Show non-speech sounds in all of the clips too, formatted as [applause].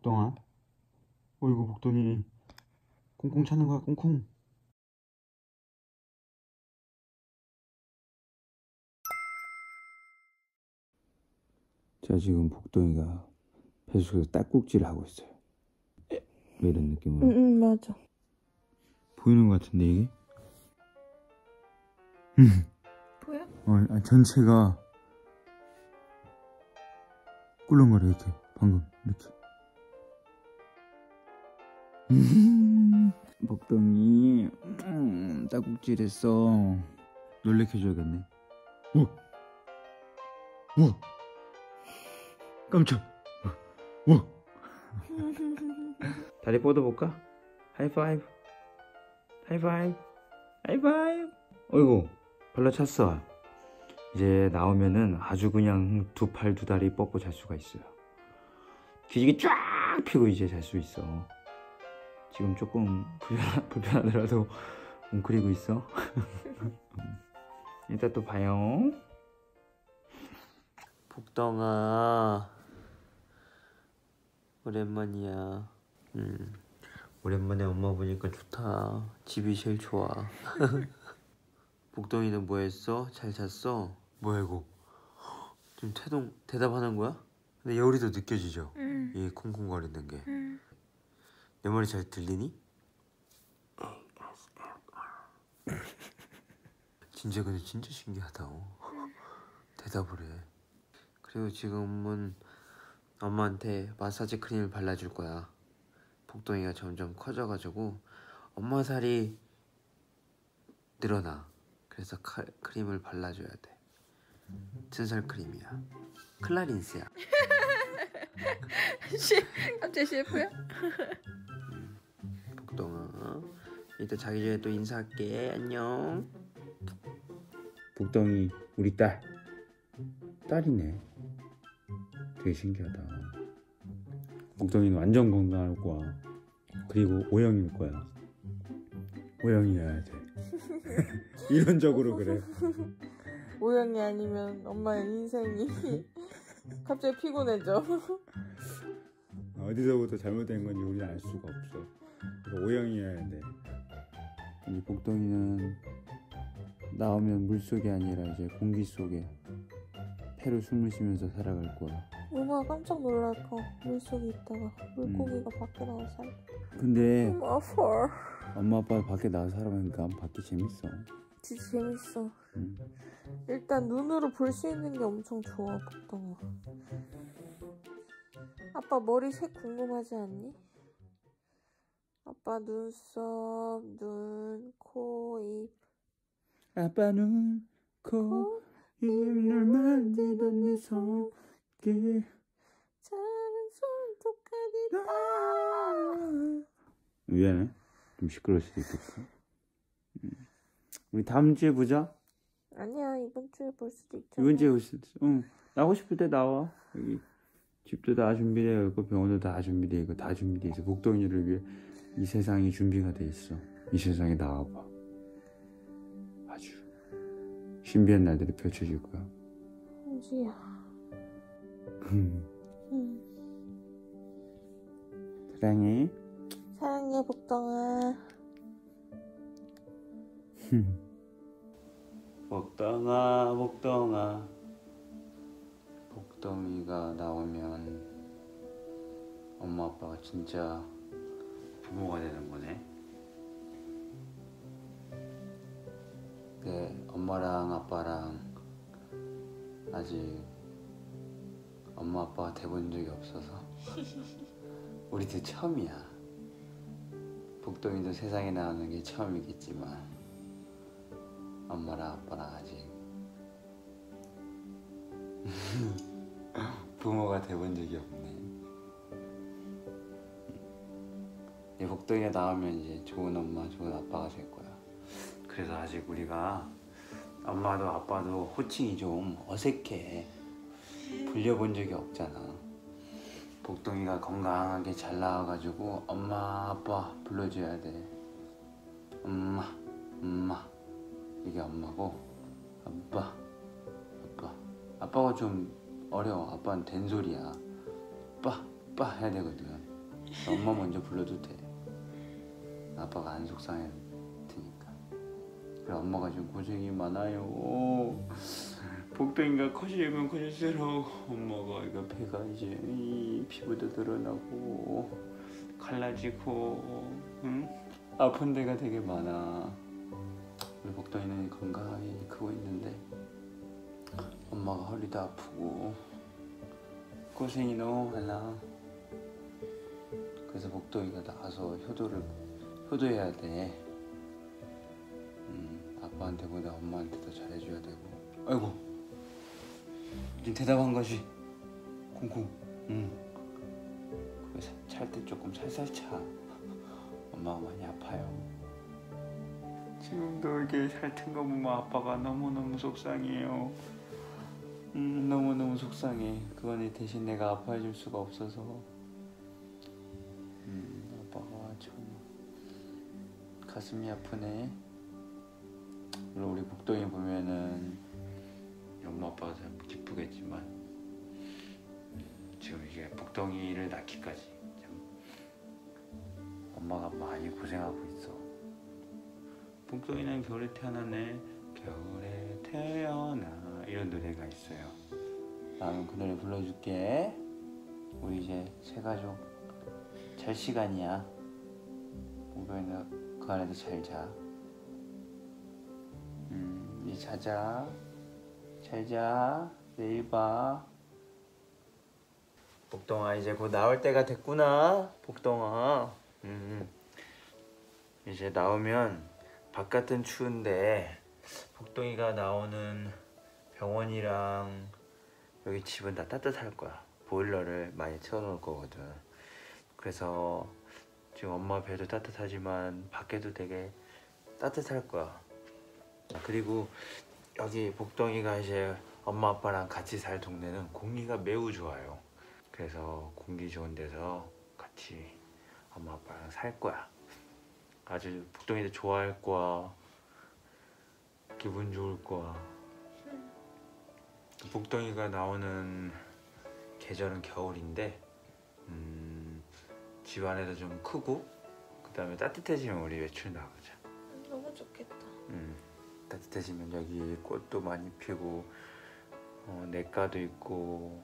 복덩아 어이구 복덩이 콩콩 찾는 거야 콩콩 자 지금 복덩이가 뱃속에서 딸꾹질을 하고 있어요 왜 이런 느낌으로 응 응 맞아. 보이는 것 같은데 이게? 보여? 어, 아, 전체가 꿀렁거려 이렇게 방금 이렇게 먹덩이 음, 딸꾹질했어. 놀래켜줘야겠네. 어? 어? 깜짝. 어? [laughs] 다리 뻗어볼까? 하이파이브. 하이파이브. 하이파이브. 어이구 발라 찼어. 이제 나오면은 아주 그냥 두 팔 두 다리 뻗고 잘 수가 있어요. 기지개 쫙 펴고 이제 잘 수 있어 지금 조금 불편하, 불편하 더라도 [laughs] 웅크리고 있어 [laughs] 이따 또 봐요 복덩아 오랜만이야 음, 오랜만에 엄마 보니까 좋다 집이 제일 좋아 [laughs] 복덩이는 뭐 했어? 잘 잤어? 뭐야 이거 지금 태동 대답하는 거야? 근데 여울이도 느껴지죠? 응. 이 콩콩거리는 게 내 응. 말이 잘 들리니? [laughs] 진짜 근데 진짜 신기하다 어. 대답을 해 그리고 지금은 엄마한테 마사지 크림을 발라줄 거야 복덩이가 점점 커져가지고 엄마 살이 늘어나 그래서 카, 크림을 발라줘야 돼 튼살 크림이야 클라린스야 시 갑자기 CF야? 이따 자기 전에 또 인사할게. 안녕. 복덩이 우리 딸. 딸이네. 되게 신기하다. 복덩이는 완전 건강할 거야 그리고 오영일 거야. 오영이어야 돼 이론적으로 그래. [laughs] 오영이 아니면 엄마의 인생이 [laughs] 갑자기 피곤해져. [laughs] 어디서부터 잘못된 건지 우리는 알 수가 없어. 오영이어야 돼 이 복덩이는 나오면 물 속이 아니라 이제 공기 속에 폐로 숨을 쉬면서 살아갈 거야 엄마가 깜짝 놀랄 거 물 속에 있다가 물고기가 밖에 나와서 근데 너무 아파. 엄마 아빠 밖에 나가서 살아보니까 밖에 재밌어 진짜 재밌어. 응. 일단 눈으로 볼 수 있는 게 엄청 좋아 복덩아. 아빠 머리 색 궁금하지 않니? 아빠 눈썹, 눈, 코, 입. 아빠 눈, 코, 입을 만지던 네 손길. 작은 손톱까지 다. 미안해. 좀 시끄러울 수도 있겠어. 음. 우리 다음 주에 보자. 아니야 이번 주에 볼 수도 있잖아. 이번 주에 올 수도 있어. 응. 나오고 싶을 때 나와. 여기 집도 다 준비되어 있고 병원도 다 준비되어 있고 다 준비되어 있어. 복덩이를 위해 이 세상이 준비가 돼 있어. 이 세상에 나와봐. 아주 신비한 날들이 펼쳐질 거야. 은지야. 음, 응. 사랑해. 사랑해 복덩아. 복덩아 복덩아. 복덩이가 나오면 엄마 아빠가 진짜 부모가 되는 거네 네 엄마랑 아빠랑 아직 엄마 아빠가 돼본 적이 없어서 [laughs] 우리도 처음이야 복덩이도 세상에 나오는 게 처음이겠지만 엄마랑 아빠랑 아직 [laughs] 부모가 돼본 적이 없네. 복덩이가 나오면 이제 좋은 엄마, 좋은 아빠가 될 거야. 그래서 아직 우리가 엄마도 아빠도 호칭이 좀 어색해. 불려본 적이 없잖아. 복덩이가 건강하게 잘 나와가지고 엄마, 아빠 불러줘야 돼. 엄마, 엄마. 이게 엄마고 아빠 아빠 아빠가 좀 어려워 아빠는 된소리야 아빠 아빠 해야 되거든 엄마 먼저 불러도 돼. 아빠가 안 속상해 테니까. 그래 엄마가 지금 고생이 많아요. 복덩이가 커지면 커질수록 엄마가 이거 배가 이제 이 피부도 늘어나고 갈라지고 응? 아픈 데가 되게 많아. 우리 복덩이는 건강하게 크고 있는데 엄마가 허리도 아프고 고생이 너무 많아. 그래서 복덩이가 나가서 효도를 효도해야 돼. 음, 아빠한테보다 엄마한테 더 잘해줘야 되고. 아이고, 지금 대답한 거지. 콩콩. 응. 그래서 찰때 조금 살살 차. 엄마가 많이 아파요. 지금도 이렇게 살튼 거 보면 아빠가 너무 너무 속상해요. 음, 너무 너무 속상해. 그거는 대신 내가 아파해줄 수가 없어서. 음, 아빠가 참 가슴이 아프네. 물론 우리 복동이 보면은 엄마 아빠가 참 기쁘겠지만 지금 이게 복동이를 낳기까지 참 엄마가 많이 고생하고 있어. 복동이는 겨울에 태어나네. 겨울에 태어나 이런 노래가 있어요. 다음은 그 노래 불러줄게. 우리 이제 새 가족 잘 시간이야. 목요일에 그 안에서 잘 자. 음, 이제 자자. 잘 자. 내일 봐. 복동아 이제 곧 나올 때가 됐구나. 복동아. 음. 이제 나오면 바깥은 추운데 복동이가 나오는 병원이랑 여기 집은 다 따뜻할 거야. 보일러를 많이 틀어놓을 거거든. 그래서 지금 엄마 배도 따뜻하지만 밖에도 되게 따뜻할 거야. 그리고 여기 복덩이가 이제 엄마 아빠랑 같이 살 동네는 공기가 매우 좋아요. 그래서 공기 좋은 데서 같이 엄마 아빠랑 살 거야. 아주 복덩이도 좋아할 거야. 기분 좋을 거야. 복덩이가 나오는 계절은 겨울인데 음, 집 안에도 좀 크고 그 다음에 따뜻해지면 우리 외출 나가자. 너무 좋겠다. 음, 따뜻해지면 여기 꽃도 많이 피고 어, 냇가도 있고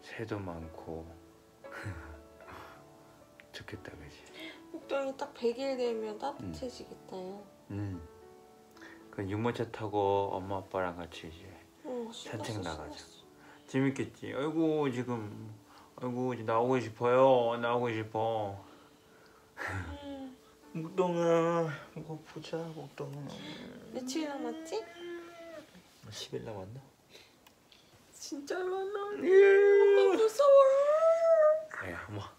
새도 많고 [laughs] 좋겠다 그지? 복덩이 딱 100일 되면 따뜻해지겠다요. 음. 그 유모차 타고 엄마 아빠랑 같이 이제 어, 산책 나가자. 신났어. 재밌겠지. 아이고 지금 아이고 이제 나오고 싶어요. 나오고 싶어. 음, 목동아 이거 보자 목동아. 며칠 남았지? 10일 남았나? 진짜 얼마나 예. 무서워. 야 엄마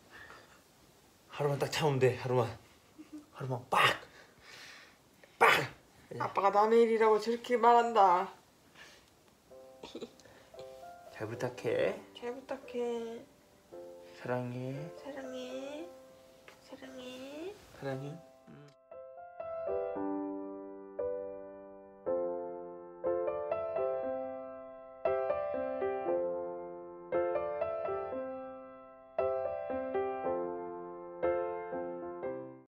하루만 딱 참으면 돼 하루만 하루만 빡 빡. 아빠가 남의 일이라고 저렇게 말한다. 잘 부탁해. 잘 부탁해. 사랑해. 사랑해. 사랑해. 사랑해.